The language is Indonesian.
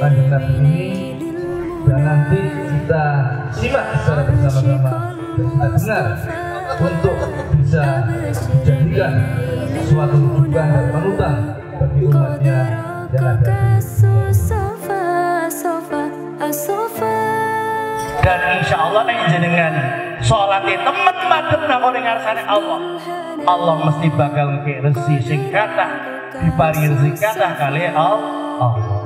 lanjutan ini dan nanti kita simak secara bersama-sama dan kita dengar untuk bisa dijadikan suatu rujukan dan panutan bagi umatnya yang ada dan insya Allah yang jenengan sholat temen madep nang sana Allah Allah mesti bakal nge resi sing kathah dipari rezeki kathah kali ya Allah.